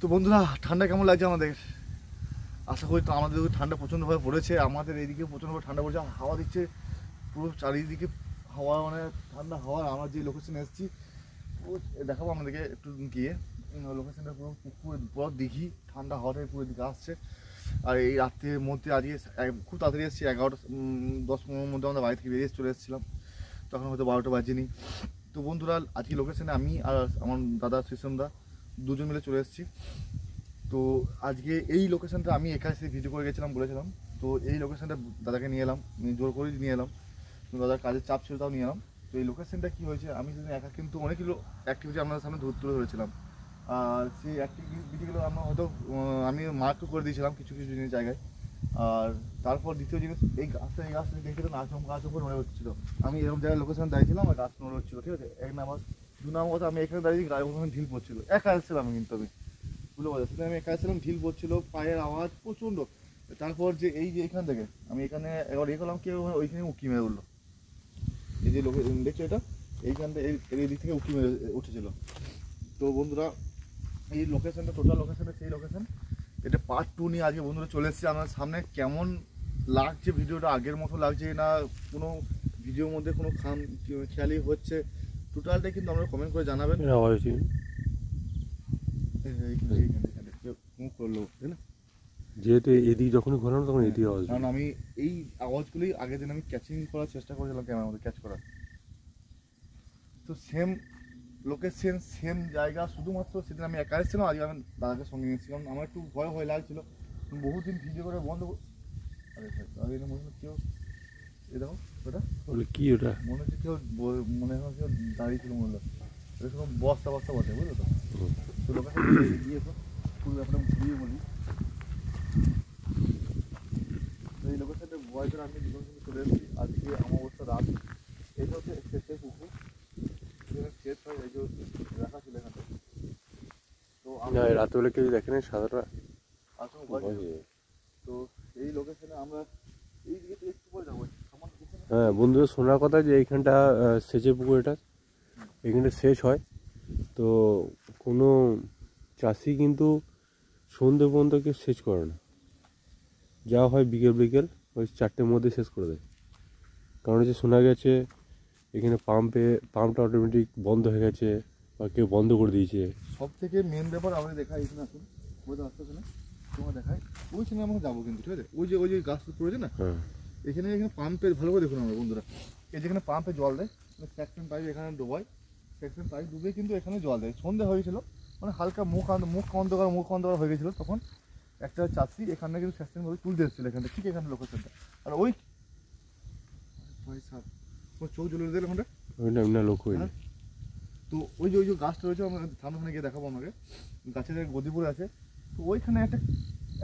তো বন্ধুরা, ঠান্ডা কেমন লাগছে আমাদের? আশা করি তো আমাদের ঠান্ডা প্রচণ্ডভাবে পড়েছে, আমাদের এইদিকে প্রচণ্ডভাবে ঠান্ডা পড়েছে হাওয়া দিচ্ছে, পুরো চারিদিকে হাওয়া মানে ঠান্ডা হাওয়া, আমরা যে লোকেশনে এসেছি দেখাবো আমাদেরকে একটু গিয়ে। লোকেশনটা পুরো পুরো পুরো দিঘি, ঠান্ডা হাওয়াটাই পুরো দিকে আসছে। আর এই রাত্রের মধ্যে আজকে খুব তাড়াতাড়ি এসেছি, এগারোটা দশ পনেরোর মধ্যে আমরা বাড়ি থেকে বেরিয়ে চলে এসেছিলাম। তখন হয়তো বারোটা বাজেনি। তো বন্ধুরা, আজকে লোকেশনে আমি আর আমার দাদা সুশান্তদা দুজন মিলে চলে এসেছি। তো আজকে এই লোকেশানটা আমি একা এসে ভিডিও করে গেছিলাম বলেছিলাম। তো এই লোকেশানটা দাদাকে নিয়ে এলাম জোর করেই নিয়ে এলাম। দাদার কাজের চাপ ছিল তাও নিয়ে এলাম। তো এই লোকেশনটা কী হয়েছে, আমি সেদিন একা কিন্তু অনেক অনেকগুলো অ্যাক্টিভিটি আপনাদের সামনে ধরে তুলে ধরেছিলাম। আর সেই অ্যাক্টিভিটিগুলো আমরা হয়তো আমি মার্কও করে দিয়েছিলাম কিছু কিছু জিনিস জায়গায়। আর তারপর দ্বিতীয় জিনিস, এই গাছটা এই গাছটা দেখে তো নাচম গাছ উপর নড়ে হচ্ছিল। আমি এরকম জায়গায় লোকেশন দাঁড়িয়েছিলাম আর গাছ নড়ে হচ্ছিল, ঠিক আছে? এক নাম্বার নম্বর কথা, আমি এখানে দাঁড়িয়ে গায়ে ওখানে ঢিল পড়ছিল। একা এসেছিলাম কিন্তু আমি। পারছি সেটা আমি একা এসেছিলাম, ঢিল পড়ছিল, পায়ের আওয়াজ প্রচণ্ড। তারপর যে এই যে এখান থেকে, আমি এখানে এবার ইয়ে করলাম, কেউ ওইখানে উঁকি মেরে উঠল। এই যে লোকে দেখছ এটা? এইখান থেকে, এই দিক থেকে উঁকি মেরে উঠেছিল। তো বন্ধুরা, এই লোকেশনটা টোটাল লোকেশনটা সেই লোকেশন এটা পার্ট টু নিয়ে আজকে বন্ধুরা চলে এসেছি আমার সামনে। কেমন লাগছে ভিডিওটা? আগের মতো লাগছে না? কোনো ভিডিওর মধ্যে কোনো খাম খেয়ালি হচ্ছে? টোটালটাই কিন্তু আমরা কমেন্ট করে জানাবেন। মুখ করল তাই না? যেহেতু এদিক যখনই ঘোরানো তখন এদিক আওয়াজ কারণ আমি এই আওয়াজগুলি আগের দিন আমি ক্যাচিং করার চেষ্টা করেছিলাম ক্যামেরার মধ্যে ক্যাচ করার। তো সেম লোকেশন সেম জায়গা শুধুমাত্র সেদিন আমি একা এসেছিলাম আজকে আমি দাদাকে সঙ্গে নিয়েছিলাম আমার একটু ভয় ভয় লাগছিল। বহুদিন ভিডিও করে বন্ধ আরে স্যার, আরে এটা কেউ দেখো ওটা? বলে কি ওটা? মনে হচ্ছে কেউ মনে হয় কেউ দাঁড়িয়ে ছিল মনে হলো এরকম বস্তা বস্তা বটে বুঝলো তো? গিয়ে তো পুরো ব্যাপারটা ঘুরিয়ে বলি। তো এই লোকেশনটা ভয় করে আমি দুজন কিন্তু চলে এসেছি। আজকে আমার অবস্থা রাত। এই হচ্ছে শেষের পুকুর। এখানে শেষ হয় এই যে রাখা ছিল এখানে। তো না রাত্রেবেলা কেউ দেখে না সাদাটা আসলে ভয় ছিল। তো এই লোকেশনে আমরা এই দিকে থেকে একটু পরে যাব সামান্য পিছনে হ্যাঁ বন্ধুদের শোনার কথা যে এইখানটা সেচের পুকুর এটা। এখানটা সেচ হয়। তো কোনো চাষি কিন্তু সন্ধে পর্যন্ত কেউ সেচ করে না। যা হয় বিকেল বিকেল ওই চারটের মধ্যে শেষ করে দেয়। কারণ হচ্ছে শোনা গেছে এখানে পাম্পে পাম্পটা অটোমেটিক বন্ধ হয়ে গেছে বা কেউ বন্ধ করে দিয়েছে। সব থেকে মেন ব্যাপার আমাদের দেখা এখানে আসুন। ওই তো আসতেছে না? তোমার দেখায়। ওইখানে আমরা যাব কিন্তু ঠিক আছে? ওই যে ওই যে গাছ পড়েছে না? হ্যাঁ। এখানে এখানে পাম্পের ভালো করে দেখুন আমরা বন্ধুরা। এই যেখানে পাম্পে জল দেয় সেকশন পাইপ এখানে ডোবায়। সেকশন পাইপ ডুবে কিন্তু এখানে জল দেয়। সন্ধে হয়েছিল মানে হালকা মুখ মুখ অন্ধকার মুখ অন্ধকার হয়ে গেছিল তখন। একটা চাষি এখানে কিন্তু সেকশন ভাবে তুলতে এসেছিল এখানে ঠিক এখানে লোকেশনটা আর ওই চোখ জ্বলে দিলে ওখানটা ওইটা লোক হ্যাঁ। তো ওই যে ওই যে গাছটা রয়েছে আমরা সামনে গিয়ে দেখাবো আমাকে গাছের যে গদি পড়ে আছে। তো ওইখানে একটা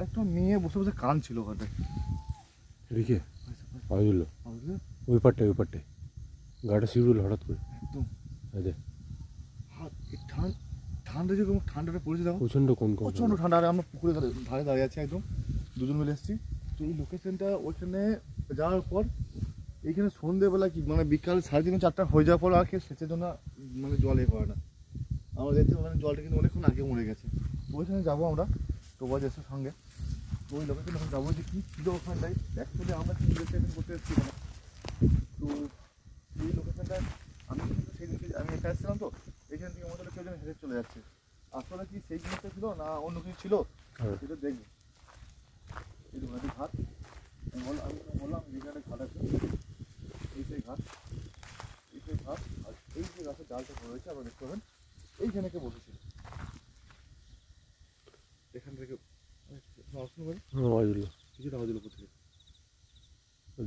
একটা মেয়ে বসে বসে কান ছিল ওখানে এদিকে? আওয়াজ হলো ওই পারটায় ওই পারটায় গাটা শিউরুল হঠাৎ করে। একদম। দেখ, হাত ঠান্ডা যেরকম ঠান্ডাটা পড়েছে দেখো। প্রচণ্ড কোন কোন প্রচণ্ড ঠান্ডা। আর আমরা পুকুরে ধারে ধারে দাঁড়িয়ে আছি একদম। দুজন মিলে এসেছি। তো এই লোকেশনটা ওইখানে যাওয়ার পর এইখানে সন্ধেবেলা কি মানে বিকাল সাড়ে তিন চারটা হয়ে যাওয়ার পর আর কেউ সেচের জন্য মানে জল এ করে না। আমরা দেখতে ওখানে জলটা কিন্তু অনেকক্ষণ আগে মরে গেছে। ওইখানে যাব আমরা তো এসে সঙ্গে। ওই লোকেশন যখন যাব যে কী ছিল ওখানটায় অ্যাকচুয়ালি আমরা কি ইনভেস্টিগেশন করতে এসেছি না তো এই লোকেশনটা আমি কিন্তু সেদিনকে আমি একা এসেছিলাম তো এখান থেকে হলো কেউ যেন হেঁটে চলে যাচ্ছে। আসলে কি সেই জিনিসটা ছিল না অন্য কিছু ছিল? হ্যাঁ। সেটা দেখব। এই একটা ঘাট আমি বললাম আমি বললাম যেখানে ঘাট আছে। এই সেই ঘাট এই সেই ঘাট আর এই যে গাছের ডালটা পড়ে রয়েছে আপনারা দেখতে পাবেন। এইখানে কে বসেছিল। এখান থেকে হ্যাঁ, আওয়াজ হলো কিছুটা আওয়াজ হলো কোথেকে?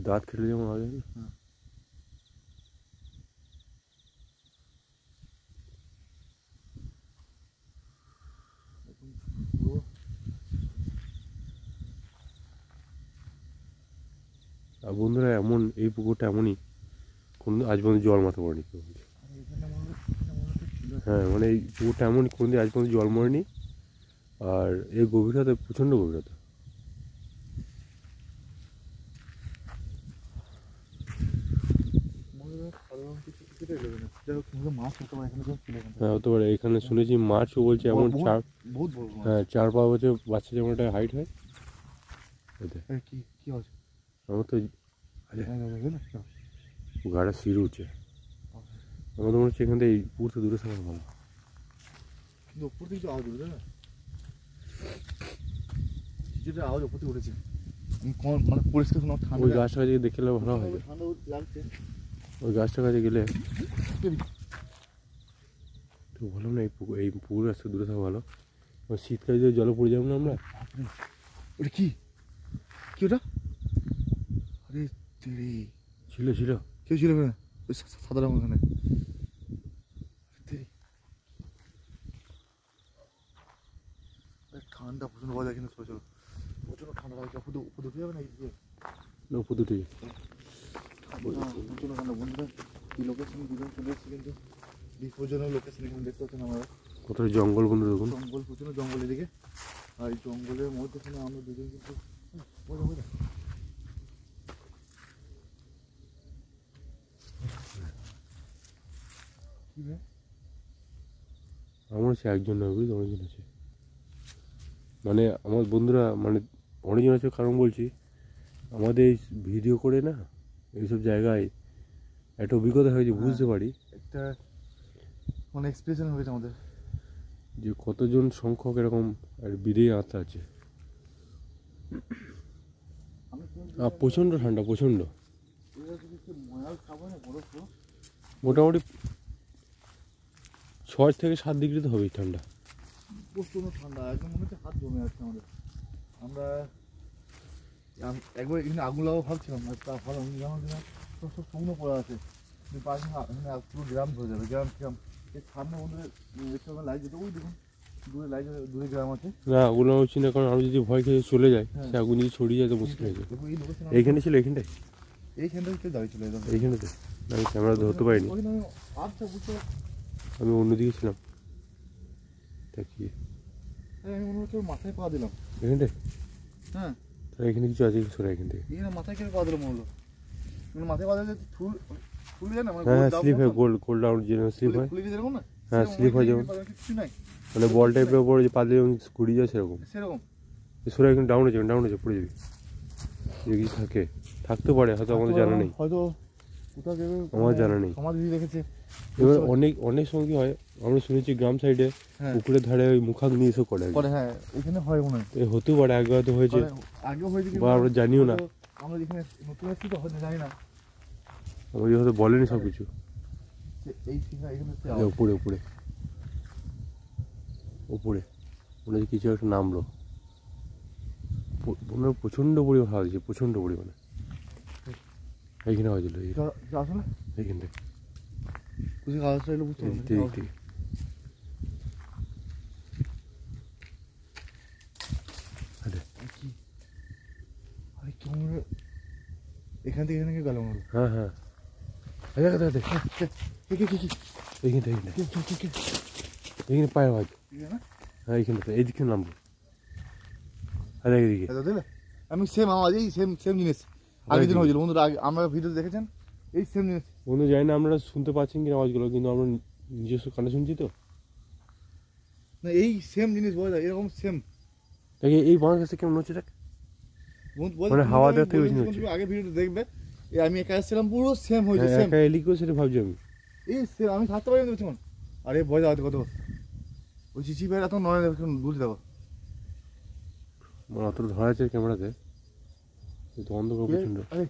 দাঁত খেলে যেমন আওয়াজ হয়। আর বন্ধুরা এমন এই পুকুরটা এমনই। কোনো আজ পর্যন্ত জল মাথা পড়েনি হ্যাঁ মানে এই পুকুরটা এমনই কোনোদিন আজ পর্যন্ত জল মরেনি। আর এর গভীরতা প্রচণ্ড গভীরতা। হয় হতে পারে। এখানে শুনেছি মাছও বলছে এমন চার হ্যাঁ চার পাঁচ বছর বাচ্চা যেমন একটা হাইট হয় আমার তো। গাড়া শির উঠছে আমার তো মনে হচ্ছে এখান থেকে পুর দূরে থাকা ভালো। কিন্তু উপর থেকে আওয়াজ উঠবে না। যেটা আওয়াজ উপর উঠেছে। কোন মানে পরিষ্কার কোনো ঠান্ডা ওই গাছটা কাছে দেখে এলে ভালো হয় ঠান্ডা লাগছে। ওই গাছটার কাছে গেলে তো ভালো না এই পুকুর এই পুকুর আসতে দূরে থাকা ভালো। এবার শীতকালে যদি জলে পড়ে যাব না আমরা? ওটা কি? কি ওটা? আরে ছিল ছিল। কেউ ছিল না? ওই সাদা রঙ ওখানে তেরে আরে ঠান্ডা যায় কিন্তু ছোটো প্রচণ্ড ঠান্ডা লাগে উপর দিয়ে- উপর দিয়ে উঠে যাবে না এই যে। না উপর দুটি ঠান্ডা, বন্ধুরা এই লোকেশন দুজন চলে এসেছে কিন্তু বিপজ্জনক লোকেশন এখানে দেখতে পাচ্ছেন আমরা কতটা জঙ্গল বন্ধু দেখুন। জঙ্গল প্রচণ্ড জঙ্গল এদিকে। আর এই জঙ্গলের মধ্যেখানে আমরা দুজন কিন্তু দেখো। কি রে? আমার হচ্ছে একজন নয় বুঝলি অনেকজন আছে। মানে আমার বন্ধুরা মানে অনেকজন আছে কারণ বলছি আমাদের ভিডিও করে না এইসব জায়গায় একটা অভিজ্ঞতা হয়েছে হ্যাঁ। বুঝতে পারি একটা মানে এক্সপ্রেশন হয়েছে আমাদের যে কতজন সংখ্যক এরকম আর বিদেয়ী আত্মা আছে আর প্রচণ্ড ঠান্ডা প্রচণ্ড? মোটামুটি ছয় থেকে সাত ডিগ্রি তো হবেই ঠান্ডা প্রচণ্ড ঠান্ডা একদম মনে হচ্ছে হাত জমে যাচ্ছে আমাদের। আমরা একবার এখানে আগুন লাগাবো ভাবছিলাম আর তা ভালো যেমন কিনা সব সব শুকনো পড়ে আছে পাশে এখানে পুরো গ্রাম ধরে যাবে গ্রাম গ্রাম এর সামনে বন্ধুদের দেখতে লাইট যেতে ওই দেখুন দূরে লাইট দূরে গ্রাম আছে। না ওগুলো আমার হচ্ছে না কারণ আমি যদি ভয় খেয়ে চলে যাই হ্যাঁ। সে আগুন যদি ছড়িয়ে যায় তো মুশকিল হয়ে এইখানে ছিল এইখানটায়? এইখানটা দাঁড়িয়ে চলে আমি ক্যামেরা ধরতে পারিনি। ওইখানে আমি- আমি অন্যদিকে ছিলাম। এই আমি মনে হচ্ছে মাথায় পা দিলাম। এখানটায় হ্যাঁ। তাহলে এখানে কিছু আছে সরে এখান থেকে। এখানে মাথায় কেন পা দিলাম মনে হলো মানে মাথায় পা দিলে যে থুল যায় না? মানে হ্যাঁ স্লিপ হয় গোল গোল ডাউন যেরকম স্লিপ হয়। না? হ্যাঁ, slip হয় যেমন। কিছু নাই। মানে বল টাইপের ওপর যে পা দিয়ে যেমন ঘুরি যায় সেরকম। সেরকম। এ সরে এখন ডাউন হয়ে ডাউন হয়ে যাবে পড়ে যাবি। যদি থাকে। থাকতে পারে হয়তো আমাদের জানা নেই। হয়তো কোথাও আমার জানা নেই। সমাধি দিয়ে রেখেছে এবার অনেক অনেক সময় হয় আমরা শুনেছি গ্রাম সাইডে হ্যাঁ। পুকুরের ধারে ওই মুখাগ্নি এসব করে। আর হ্যাঁ এখানে হয় মনে হয়। হতেও পারে আগে হয়তো হয়েছে। পরে আগেও হয়েছে বা আমরা জানিও না। আমরা যেখানে নতুন এসেছি তো হয়তো জানি না। আমাদের হয়তো বলেনি সব কিছু এখানে উপরে উপরে। উপরে। মনে হচ্ছে কিছু একটা নামলো। মনে প্রচণ্ড পরিমাণে হাওয়া দিচ্ছে প্রচণ্ড পরিমাণে। এইখানে হয়েছিল এই- আসলে এইখান থেকে বুঝে কাগজটা এগুলো বুঝতে এই পারলাম দিক থেকে আরে কি আরে কেমন এখান থেকে এখানে গেল মনে হলো হ্যাঁ হ্যাঁ আরে দেখা দেখ কে কে কে কে এইখান থেকে এইখানে কে কে কে কে এইখানে পায়ের আওয়াজ ঠিক না হ্যাঁ এইখানটাতে এইদিকে নামবো আরে এইদিকে এটা দিলে আমি সেম আমার এই সেম সেম জিনিস আগের দিন হয়েছিল বন্ধুরা আগে আমরা ভিডিও দেখেছেন এই সেম জিনিস বন্ধু জানি না আমরা শুনতে পাচ্ছি কিনা আওয়াজগুলো কিন্তু আমরা নিজস্ব কানে শুনছি তো। না এই সেম জিনিস বোঝা যায় এরকম সেম দেখি এই বাঁশ গাছটা কেমন হচ্ছে দেখ। মানে হাওয়া দেওয়ার থেকে হচ্ছে। আগে ভিডিও দেখবে। আমি একা এসেছিলাম পুরো সেম হয়েছে হ্যাঁ, সেম একা এলিকেও সেটা ভাবছি আমি। এই সেম আমি থাকতে পারি না তখন। আরে ভয় দাও কত ওই চিচি ভাইরা তো নয় দেখুন দূরে দেখো। আমার অতটা ধরা আছে ক্যামেরাতে। অন্ধকার প্রচণ্ড আরে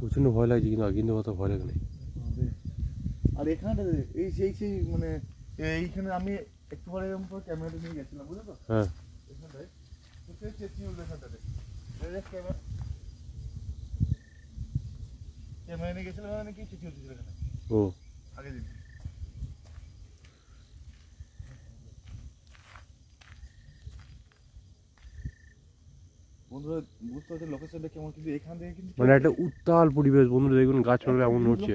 প্রচণ্ড ভয় লাগছে কিন্তু আগে কিন্তু অত ভয় লাগে আর এখানটা এই সেই সেই মানে এইখানে আমি একটু পরে এরকম করে ক্যামেরাটা নিয়ে গেছিলাম বুঝলে তো? হ্যাঁ। এখানটায়। এখানটাতে। ক্যামেরা। ক্যামেরা নিয়ে গেছিলাম মানে কি চেঁচিয়ে উঠেছিল এখানে? ও। আগের দিন। বন্ধুরা বুঝতে পারছেন লোকেশনটা কেমন? কিন্তু এখান থেকে কিন্তু মানে একটা উত্তাল পরিবেশ বন্ধুরা দেখুন গাছপালা এমন নড়ছে।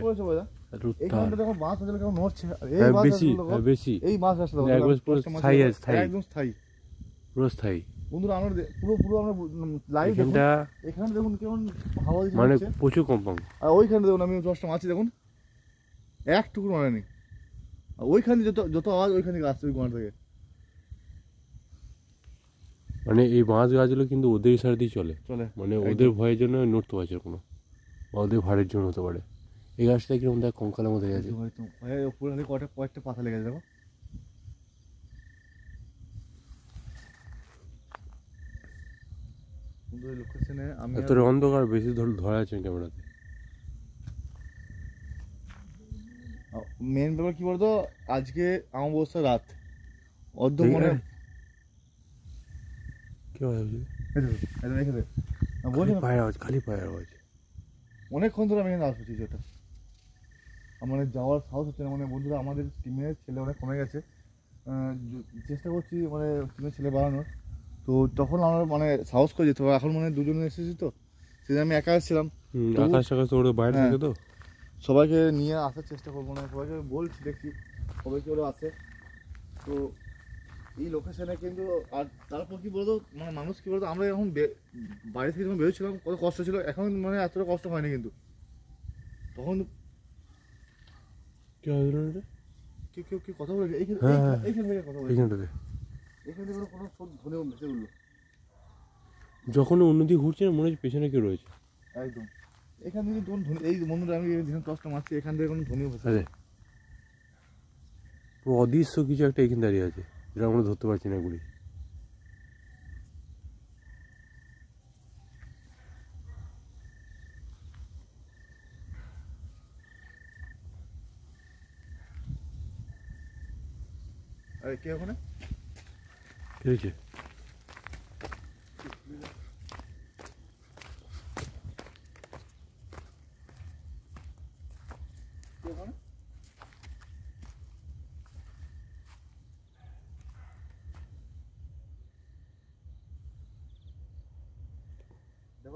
টান। দেখো কেমন নড়ছে। এই হ্যাঁ, বেশি হ্যাঁ, বেশি। এই আসলে পুরো স্থায়ী স্থায়ী। একদম স্থায়ী। পুরো স্থায়ী। বন্ধুরা আমরা পুরো পুরো আমরা লাইভ দেখুন। এখানে দেখুন কেমন হাওয়া দিচ্ছে মানে প্রচুর আর ওইখানে দেখুন আমি দশটা মাছি দেখুন। একটুকু নড়েনি আর ওইখানে যত যত আওয়াজ ওইখান থেকে আসছে ওই গোয়ার থেকে। মানে এই বাঁশ গাছগুলো কিন্তু ওদের ইশারা দিয়ে চলে। চলে মানে ওদের ভয়ের জন্য নড়তে পারছে কোনো। বা ওদের ভারের জন্য হতে পারে। এই গাছটা কীরকম দেখ কঙ্কালের মধ্যে গেছে। উপরে খালি কয়েকটা পাতা লেগেছে দেখো। আমি অন্ধকার বেশি ধর যাচ্ছে ক্যামেরাতে। মেন ব্যাপার কি বলতো? আজকে অমাবস্যা রাত। অর্ধ মনে কি দেখো, এই দেখো, রেখে দে। বলছি খালি পায়ের আওয়াজ খালি পায়ের আওয়াজ। অনেকক্ষণ ধরে আমি এখানে আসছি যেটা আমার যাওয়ার সাহস হচ্ছে না মানে বন্ধুরা আমাদের টিমের ছেলে অনেক কমে গেছে। চেষ্টা করছি মানে টিমের ছেলে বাড়ানোর। তো তখন আমরা মানে সাহস করে যেতে এখন মানে দুজনে এসেছি তো সেদিন আমি একা এসেছিলাম। আকাশ বাইরে হ্যাঁ। থাকে তো? সবাইকে নিয়ে আসার চেষ্টা করব না সবাইকে বলছি দেখছি সবাইকে ওরা আছে তো এই লোকেশনে কিন্তু আর তারপর কি বলতো মানে মানুষ কি বলতো আমরা এখন বাড়ি থেকে যখন বেরোচ্ছিলাম কত কষ্ট ছিল এখন মানে এতটা কষ্ট হয়নি কিন্তু। তখন কি কেউ কেউ কেউ কথা বলে এইখানে হ্যাঁ, এইখানে- হ্যাঁ। এইখান থেকে কথা বলে এইখানটাতে। এখান থেকে কোনো শোধ ধনে ভেসে উঠল যখন অন্যদিকে ঘুরছে না মনে হচ্ছে পেছনে কেউ রয়েছে। একদম। এখান থেকে তখন ধনী এই বন্ধুরা আমি যেখানে টসটা মারছি এখান থেকে কোনো ধনী ভেসে পুরো অদৃশ্য কিছু একটা এখানে দাঁড়িয়ে আছে। যেটা আমরা ধরতে পারছি না গুলি আরে কে ওখানে? কি ওখানে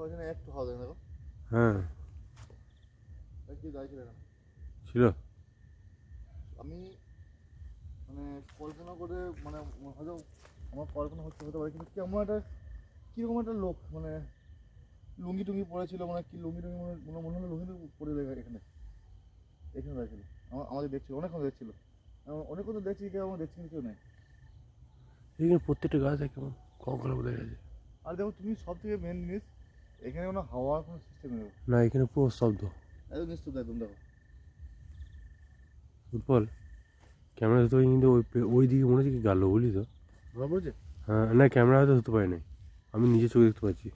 দেখো একটু হাওয়া দেয় না হ্যাঁ। কি দাঁড়িয়ে ছিল না ছিল? আমি মানে কল্পনা করে মানে হয়তো আমার কল্পনা হচ্ছে হতে পারে কিন্তু কেমন একটা কীরকম একটা লোক মানে লুঙ্গি টুঙ্গি পরেছিল মানে কি লুঙ্গি টুঙ্গি মনে মনে হলো লুঙ্গি টুঙ্গি পরে দেখা এখানে। এখানে আমার আমাদের দেখছিল অনেকক্ষণ দেখছিল। অনেকক্ষণ তো দেখছি কেউ আমার দেখছি কেউ নেই। এখানে প্রত্যেকটা গাছ কেমন কঙ্কালের মধ্যে গেছে আর দেখো তুমি সব থেকে মেন জিনিস এখানে কোনো হাওয়ার কোনো সিস্টেম নেই। না এখানে পুরো শব্দ একদম নিশ্চিত একদম দেখো। ফুটবল? ক্যামেরা পারি কিন্তু ওই ওই দিকে মনে হচ্ছে কি গেল বুঝলি তো। ধরা পড়েছে হ্যাঁ না ক্যামেরা হয়তো ধরতে পারি নাই আমি নিজে চোখে দেখতে পাচ্ছি।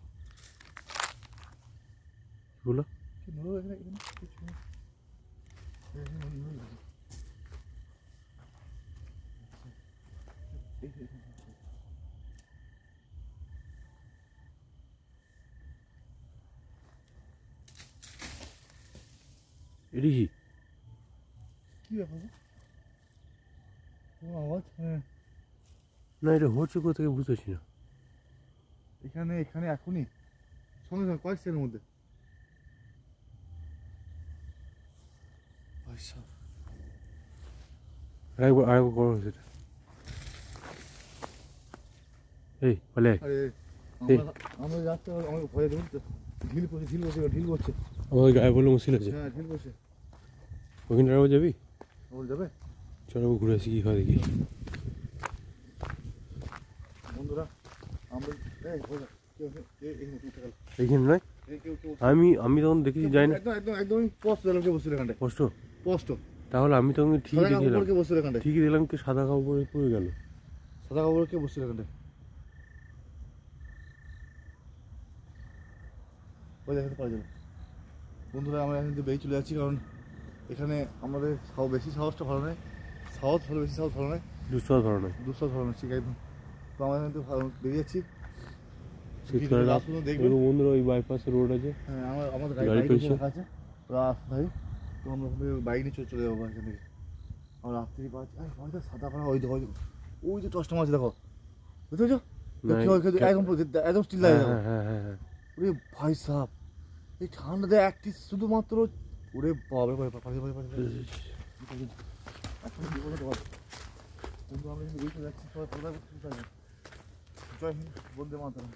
বলো? কি নড়ো এখানে এখানে কিছু নেই। এখানে নড়ো, নড়ো, নড়ো। এই, এই, এই, এই। এটি কি? আওয়াজ? হ্যাঁ। না এটা হচ্ছে কোথা থেকে বুঝতে পারছি না। এখানে এখানে এখনই। সঙ্গে সঙ্গে কয়েক সেকেন্ডের মধ্যে। আরেকবার আরেকবার করো সেটা। এই বলে আমরা যাচ্ছি আমাকে ভয় দেখুন তো ঢিল পড়ছে ঢিল পড়ছে ঢিল পড়ছে। আমাদের গায়ে বলে মুশকিল আছে। হ্যাঁ ঢিল পড়ছে। ওখানে আরেকবার যাবি? যাবে? চলো ঘুরে আসি কি হয় দেখি। বন্ধুরা এইখানে নয়? আমি আমি তখন দেখেছি যাই না। কষ্ট তাহলে আমি তখন ঠিক দেখলাম কাপড় কে বসে এখানটায়? ঠিকই দেখলাম কি সাদা কাপড়ে পড়ে গেল। সাদা কাপড় কে বসে এখানটায়? ওই দেখাতে পারা যাবে বন্ধুরা আমরা এখান থেকে বেরিয়ে চলে যাচ্ছি কারণ এখানে আমাদের সাহস বেশি সাহসটা ভালো নয়। সাহস ভালো বেশি সাহস ভালো নয়। দুঃসাহ ধরনের দুঃসাহস ভালো নয় ঠিক একদম। তো আমরা এখান থেকে ভালো- বেরিয়ে যাচ্ছি। শীতকালে বন্ধুরা ওই বাইপাসে রোড আছে। হ্যাঁ আমার আমাদের গাড়ি রাখা আছে। ভাই তো আমরা বাইক নিয়ে চলে যাব এখান থেকে। আমরা রাত্রি পাচ্ছি আরে সাদা পাড়া ওই দেখো ওই যে টসটা মাছ দেখো। বুঝতে পেরেছ? একদম পুরো- একদম স্টিল লাগে হ্যাঁ হ্যাঁ হ্যাঁ। ওরে ভাই সাহ এই ঠান্ডাতে একটি শুধুমাত্র ওরে বাবা বাবা বাবা বাবা। পড় কিন্তু আমরা যাচ্ছি সবাই জয় হিন্দ বন্দে মাতরম।